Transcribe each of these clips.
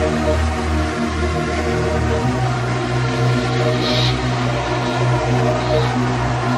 Thank you.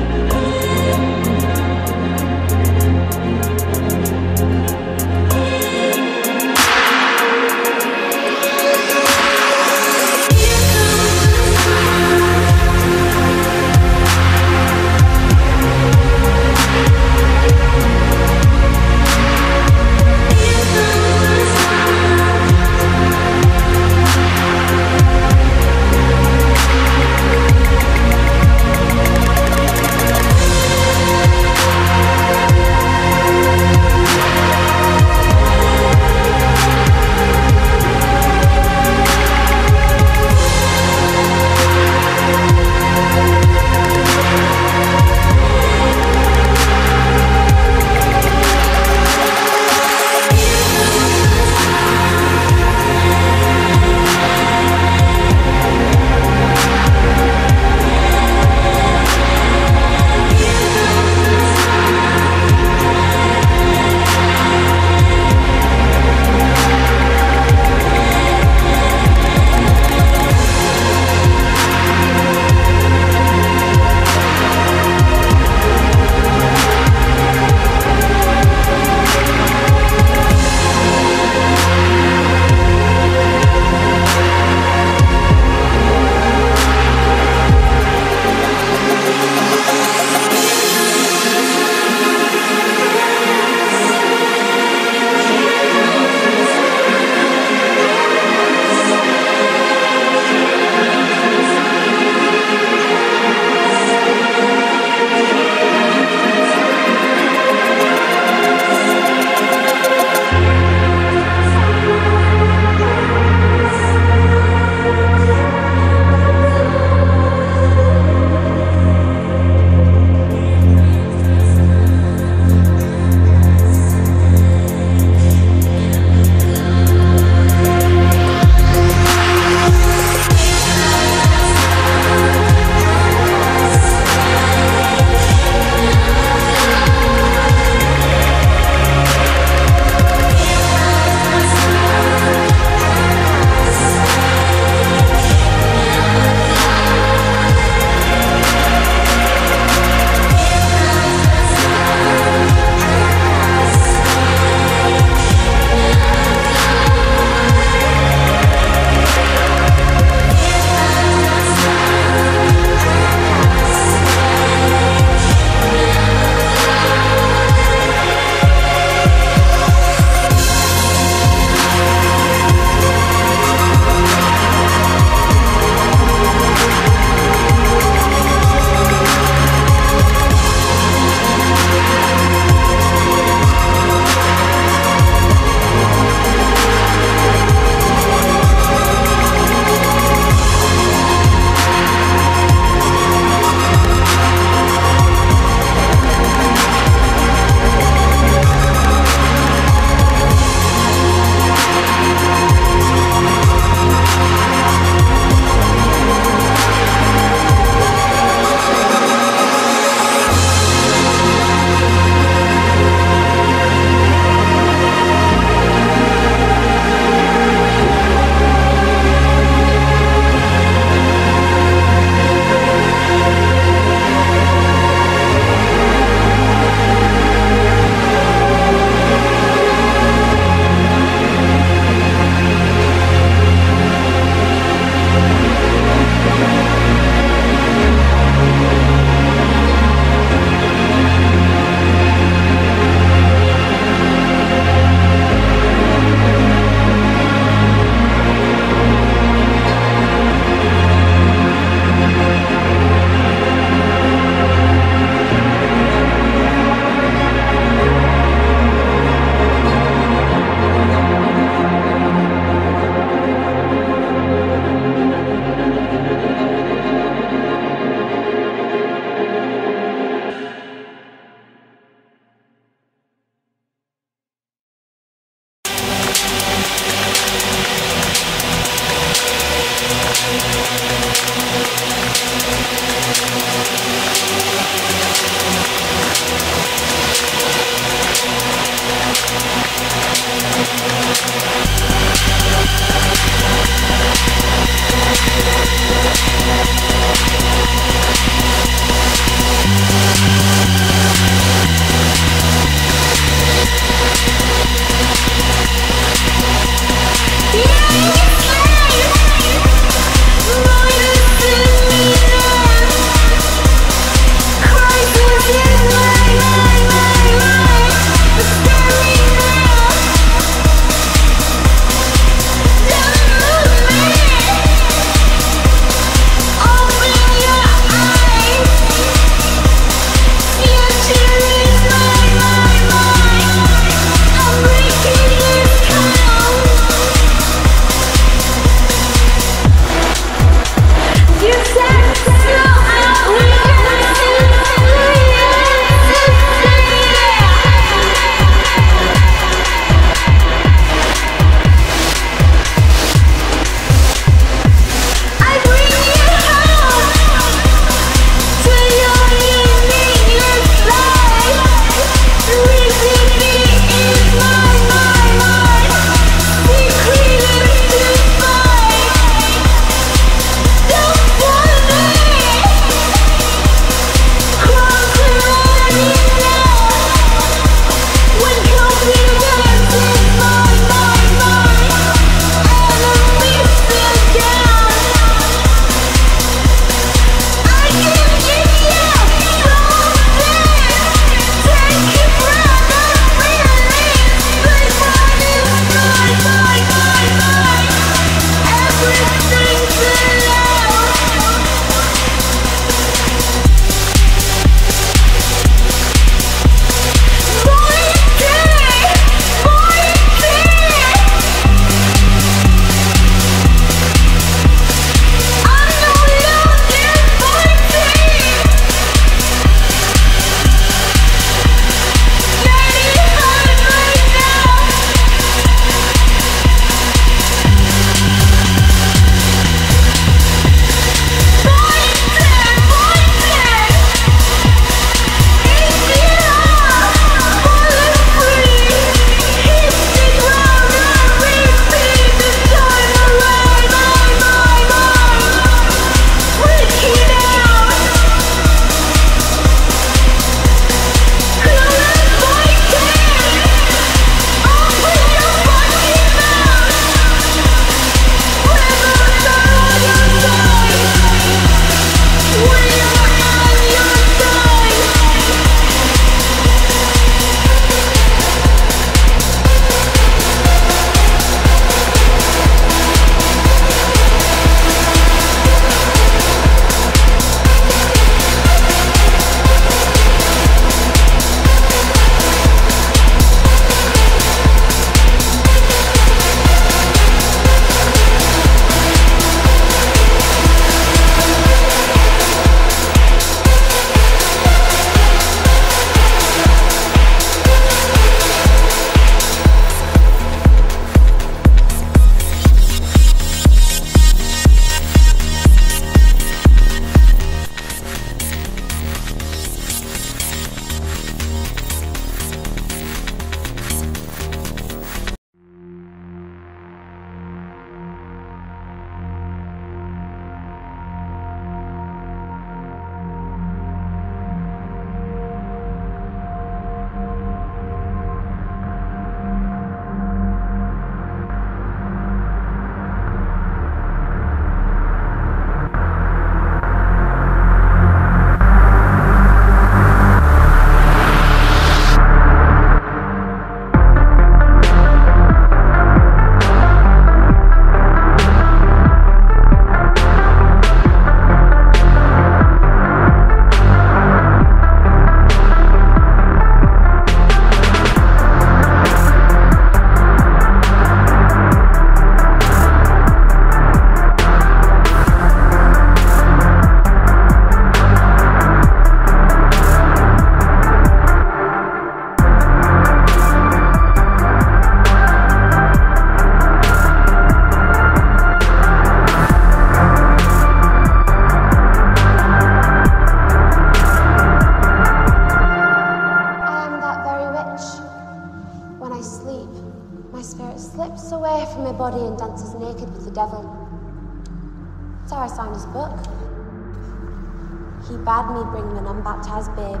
Bade me bring an unbaptized babe,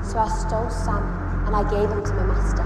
so I stole Sam and I gave him to my master.